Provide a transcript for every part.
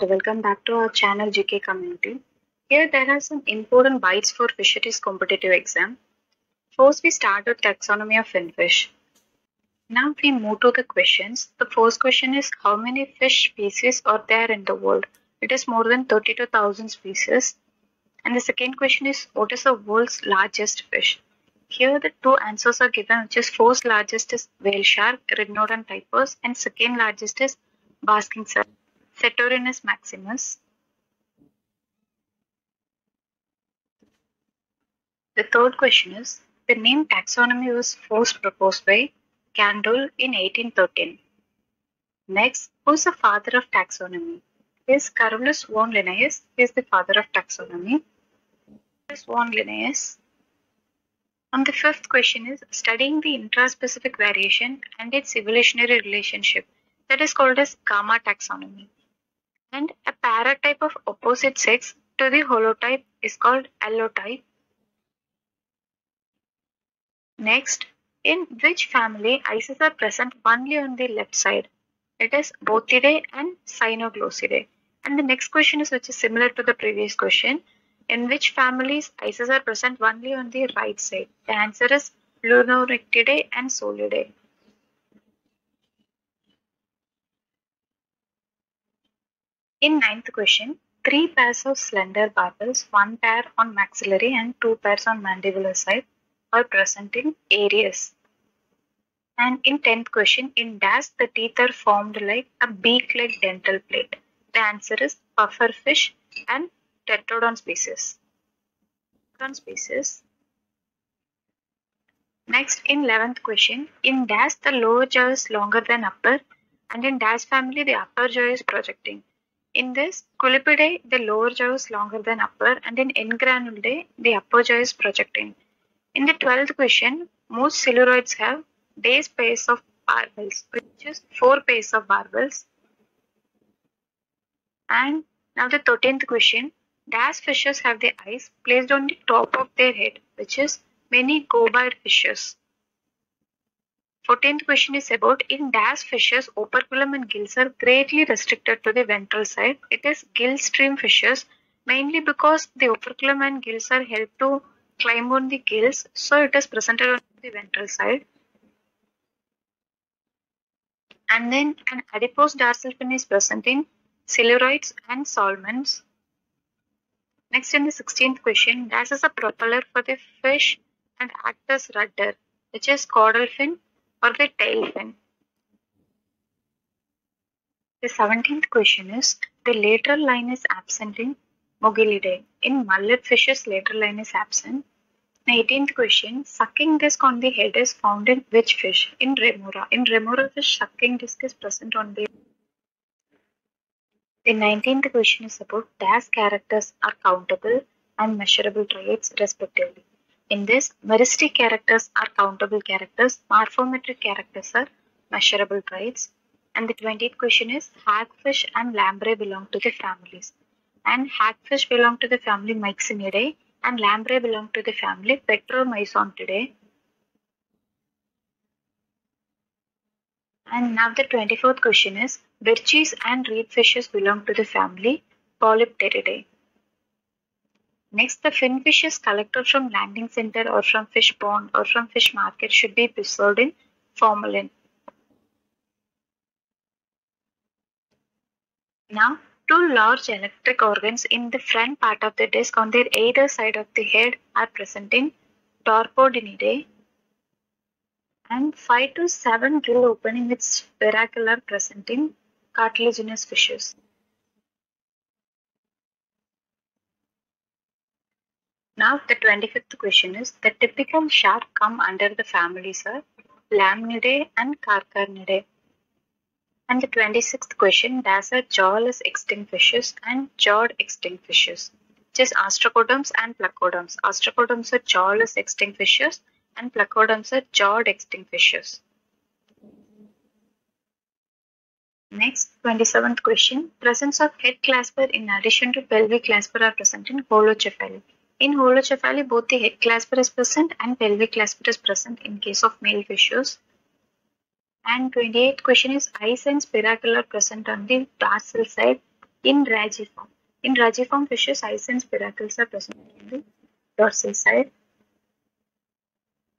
So welcome back to our channel GK community. Here there are some important bites for fisheries competitive exam. First we start with taxonomy of finfish. Now we move to the questions. The first question is how many fish species are there in the world? It is more than 32,000 species. And the second question is what is the world's largest fish? Here the two answers are given which is first largest is whale shark, Rhincodon typus and second largest is basking shark, Cetorhinus maximus. The third question is the name taxonomy was first proposed by Candolle in 1813. Next, who is the father of taxonomy? Is Carolus von Linnaeus is the father of taxonomy. Carolus von Linnaeus and the fifth question is studying the intraspecific variation and its evolutionary relationship that is called as gamma taxonomy. And a paratype of opposite sex to the holotype is called allotype. Next, in which family ices are present only on the left side? It is Bothidae and Cynoglossidae. And the next question is which is similar to the previous question in which families ices are present only on the right side? The answer is Pleuronectidae and Soleidae. In ninth question, three pairs of slender barbels, one pair on maxillary and two pairs on mandibular side are present in Arius. And in tenth question, in dash the teeth are formed like a beak-like dental plate. The answer is pufferfish and Tetrodon species. Tetrodon species. Next, in 11th question, in dash the lower jaw is longer than upper and in dash family the upper jaw is projecting. In this, Clupeidae, the lower jaw is longer than upper and in Engraulidae, the upper jaw is projecting. In the 12th question, most siluroids have base pairs of barbels, which is four pairs of barbels. And now the 13th question, Dash fishes have their eyes placed on the top of their head, which is many gobide fishes. 14th question is about in dash fishes, operculum and gills are greatly restricted to the ventral side. It is gill stream fishes mainly because the operculum and gills are helped to climb on the gills, so it is presented on the ventral side. And then an adipose dorsal fin is present in siluroids and salmons. Next in the 16th question, dash is a propeller for the fish and act as rudder, which is caudal fin or the tail fin. The 17th question is, the lateral line is absent in Mugilidae. In mullet fishes, lateral line is absent. The 18th question, sucking disc on the head is found in which fish? In Remora. In Remora fish, sucking disc is present on the the 19th question is about dash characters are countable and measurable traits respectively. In this, meristic characters are countable characters, morphometric characters are measurable traits. And the 20th question is hagfish and lamprey belong to the families. And hagfish belong to the family Myxinidae and lamprey belong to the family Petromyzontidae. And now the 24th question is Bichirs and reed fishes belong to the family Polypteridae. Next, the fin fishes collected from landing center or from fish pond or from fish market should be preserved in formalin. Now, two large electric organs in the front part of the disc on their either side of the head are present in Torpedinidae and 5 to 7 gill opening with spiracle present in cartilaginous fishes. Now the 25th question is the typical shark come under the families are Lamnidae and Carcharhinidae. And the 26th question does are jawless extinct fishes and jawed extinct fishes, which is and placoderms. Ostracoderms are jawless extinct fishes and placoderms are jawed extinct fishes. Next, 27th question. Presence of head clasper in addition to pelvic clasper are present in holocephali. In holocephali, both the head clasper is present and pelvic clasper is present in case of male fishes. And 28th question is eyes and spiracle are present on the dorsal side in rajiform. In rajiform fishes, eyes and spiracles are present in the dorsal side.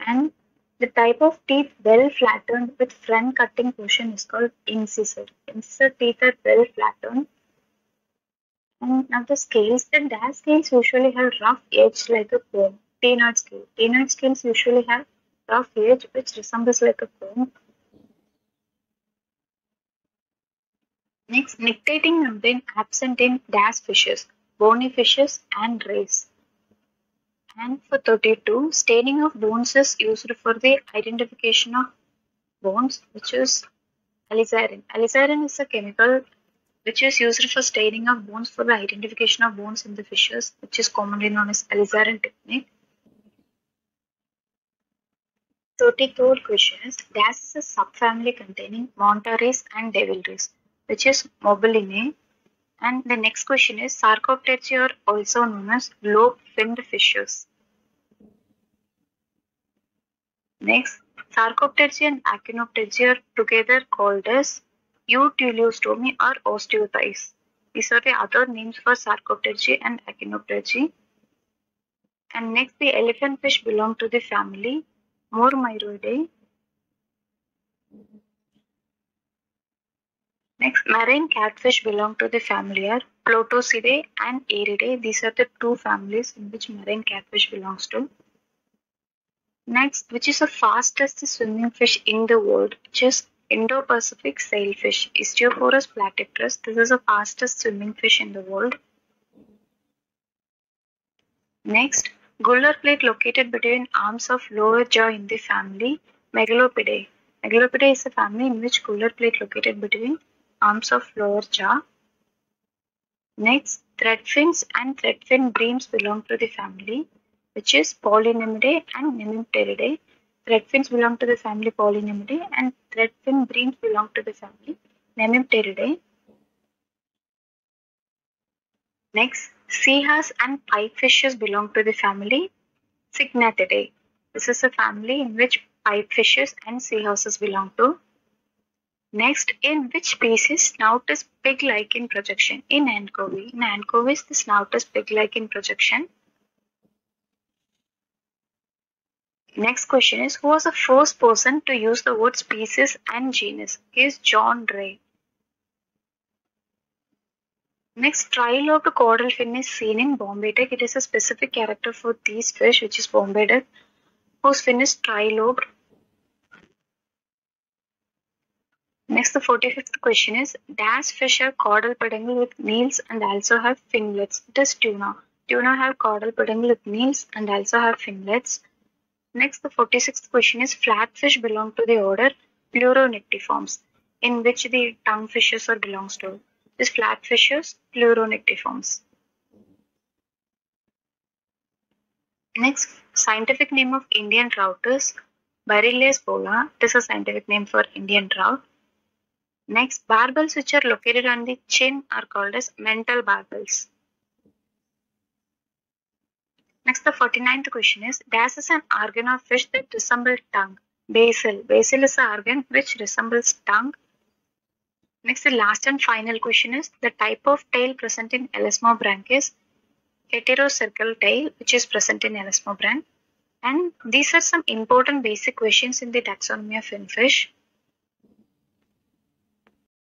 And the type of teeth well flattened with front cutting portion is called incisor. Incisor teeth are well flattened. And now the scales, the dash scales usually have rough edge like a comb. Ctenoid scale. Ctenoid scales usually have rough edge which resembles like a comb. Next, nictitating membrane absent in dash fishes, bony fishes and rays. And for 32, staining of bones is used for the identification of bones, which is alizarin. Alizarin is a chemical which is used for staining of bones for the identification of bones in the fishes, which is commonly known as alizarin technique. 34 questions. Dash is a subfamily containing manta rays and devil rays, which is Mobulinae. And the next question is Sarcopterygia are also known as lobe-finned fishes. Next, Sarcopterygia and Actinopterygia are together called as Euteleostomi or Osteichthyes. These are the other names for Sarcopterygia and Actinopterygia. And next, the elephant fish belong to the family Mormyroidae. Next, marine catfish belong to the family are Plotosidae and Ariidae. These are the two families in which marine catfish belongs to. Next, which is the fastest swimming fish in the world, is Indo-Pacific sailfish, Istiophorus platypus. This is the fastest swimming fish in the world. Next, gular plate located between arms of lower jaw in the family Megalopidae. Megalopidae is a family in which gular plate located between arms of lower jaw. Next, threadfins and threadfin breams belong to the family which is Polynemidae and Nemipteridae. Threadfins belong to the family Polynemidae and threadfin breams belong to the family Nemipteridae. Next, seahorse and pipefishes belong to the family Syngnathidae. This is a family in which pipefishes and seahorses belong to. Next, in which species snout is pig-like in projection? In anchovy. In anchovies, the snout is pig-like in projection. Next question is, who was the first person to use the word species and genus? He is John Ray. Next, trilobed caudal fin is seen in Bombay duck. It is a specific character for these fish, which is Bombay duck, whose fin is trilobed. Next, the 45th question is, dash fish have caudal peduncle with nails and also have finlets. It is tuna. Tuna have caudal peduncle with nails and also have finlets. Next, the 46th question is, flatfish belong to the order Pleuronectiformes, in which the tongue fishes are belongs to. This flatfishes, Pleuronectiformes. Next, scientific name of Indian trout is Barilius bola. This is a scientific name for Indian trout. Next, barbels which are located on the chin are called as mental barbels. Next, the 49th question is, Dash is an organ of fish that resembles tongue. Basil. Basil is an organ which resembles tongue. Next, the last and final question is, the type of tail present in Elasmobranch is heterocercal tail, which is present in Elasmobranch. And these are some important basic questions in the taxonomy of finfish.